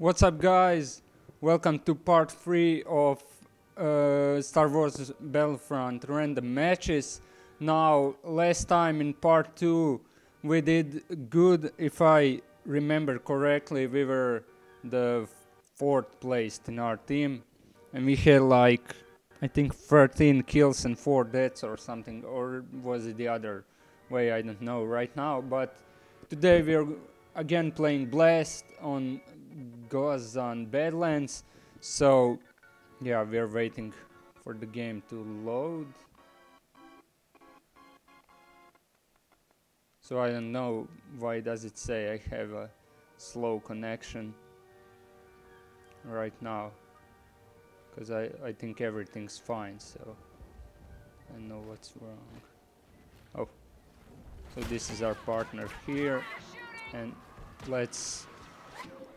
What's up, guys? Welcome to part 3 of uh, Star Wars Battlefront random matches. Now, last time in part 2, we did good. If I remember correctly, we were the fourth placed in our team, and we had like I think 13 kills and 4 deaths or something, or was it the other way? I don't know right now. But today we're again playing Blast on Goazon Badlands. So yeah, we're waiting for the game to load. So I don't know why does it say I have a slow connection right now because I, I think everything's fine so I know what's wrong oh so this is our partner here and let's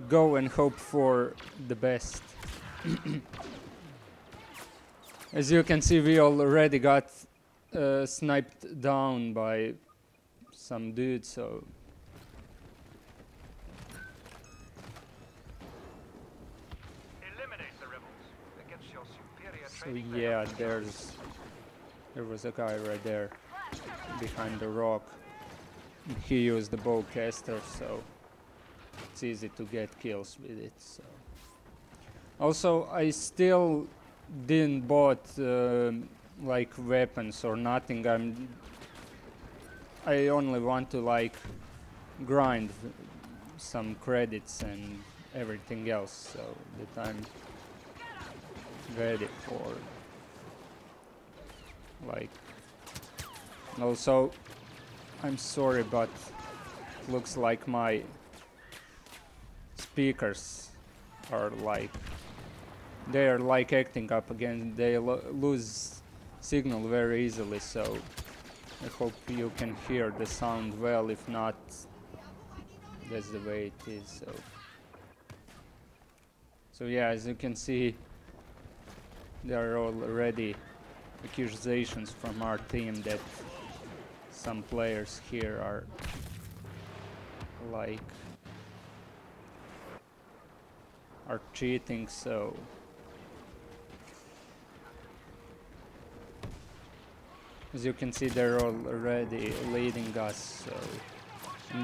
go and hope for the best. As you can see we already got uh, sniped down by some dude so. So yeah, there's there was a guy right there behind the rock. He used the bowcaster, so it's easy to get kills with it. So also, I still didn't bought uh, like weapons or nothing. I'm I only want to like grind some credits and everything else so that I'm ready for like also I'm sorry but looks like my speakers are like they are like acting up again they lo lose signal very easily so I hope you can hear the sound well. If not that's the way it is so. So yeah as you can see there are already accusations from our team that some players here are like are cheating so as you can see they're already leading us so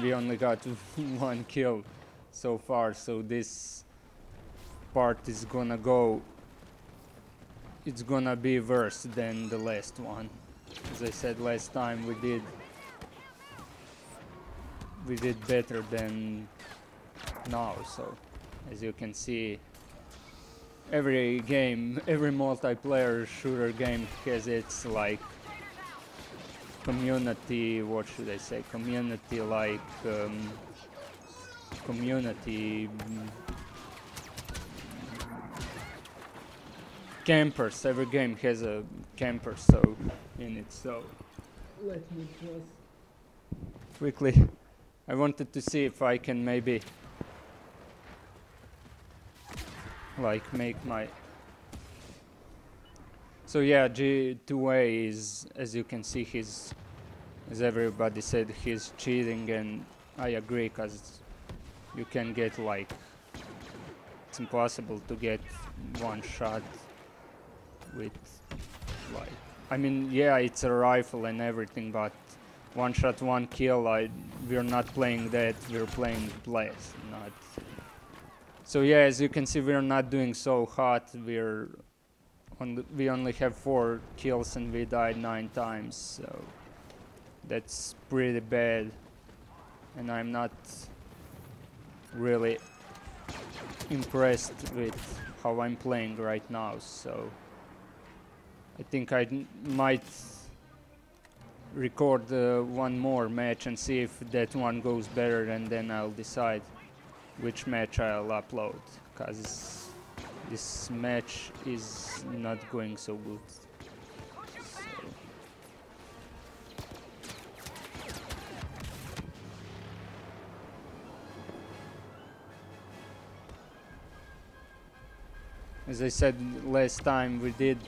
we only got one kill so far so this part is gonna go it's gonna be worse than the last one. As I said last time, we did we did better than now. So, as you can see, every game, every multiplayer shooter game has its like community. What should I say? Community like um, community campers. Every game has a camper so in it. So let me just quickly. I wanted to see if I can maybe like make my. So yeah, G2A is, as you can see, he's, as everybody said, he's cheating, and I agree, because you can get like, it's impossible to get one shot with like I mean yeah it's a rifle and everything but one shot one kill I we're not playing that we're playing blast not so yeah as you can see we're not doing so hot. We're on the, we only have four kills and we died nine times so that's pretty bad. And I'm not really impressed with how I'm playing right now so I think I might record uh, one more match and see if that one goes better and then I'll decide which match I'll upload because this match is not going so good. So. As I said last time we did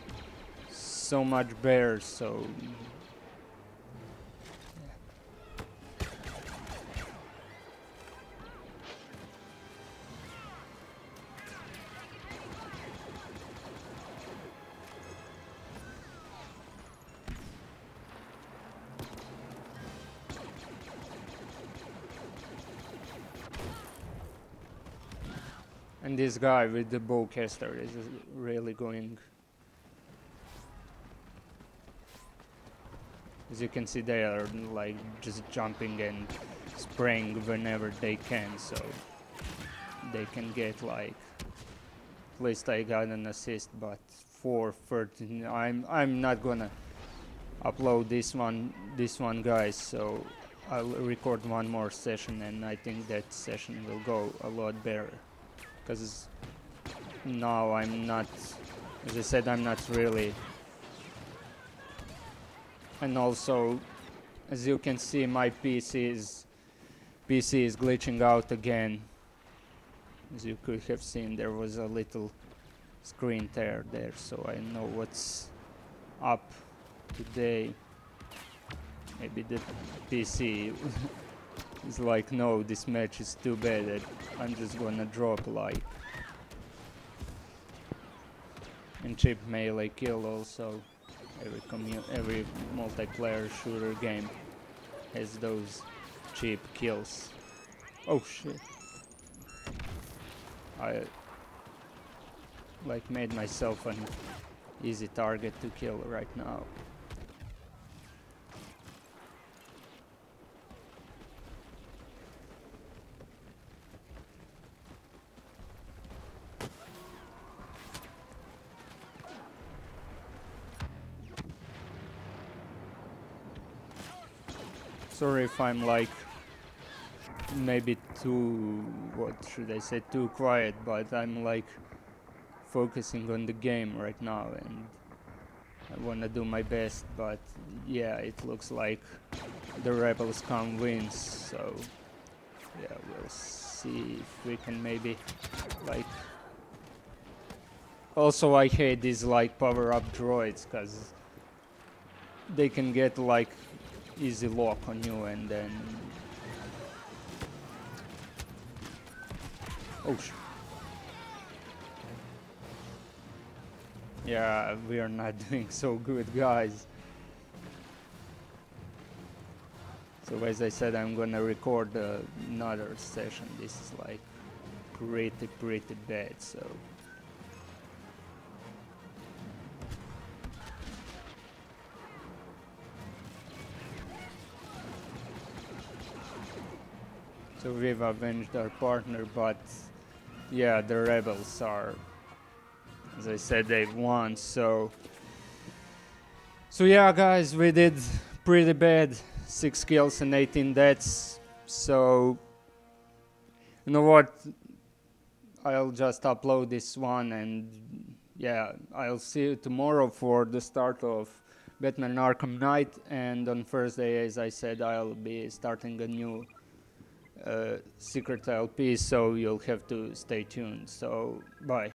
so much better, so... And this guy with the bowcaster is really going. As you can see, they are like just jumping and spraying whenever they can, so they can get like. At least I got an assist, but for 13, I'm I'm not gonna upload this one this one, guys. So I'll record one more session, and I think that session will go a lot better because now I'm not, as I said, I'm not really. And also, as you can see, my PC is PC is glitching out again. As you could have seen, there was a little screen tear there, so I know what's up today. Maybe the PC It's like, no, this match is too bad. I'm just gonna drop like. And cheap melee kill also. Every every multiplayer shooter game has those cheap kills. Oh shit. I like made myself an easy target to kill right now. Sorry if I'm like maybe too what should I say too quiet but I'm like focusing on the game right now and I wanna do my best but yeah it looks like the rebels can win so yeah we'll see if we can maybe like also I hate these like power up droids cause they can get like easy lock on you and then oh yeah we are not doing so good guys. So as I said I'm gonna record uh, another session. This is like pretty pretty bad so So we've avenged our partner, but yeah, the rebels are, as I said, they've won. So, so yeah, guys, we did pretty bad. Six kills and 18 deaths. So, you know what? I'll just upload this one and yeah, I'll see you tomorrow for the start of Batman Arkham Knight. And on Thursday, as I said, I'll be starting a new Uh, secret LP, so you'll have to stay tuned. So, bye.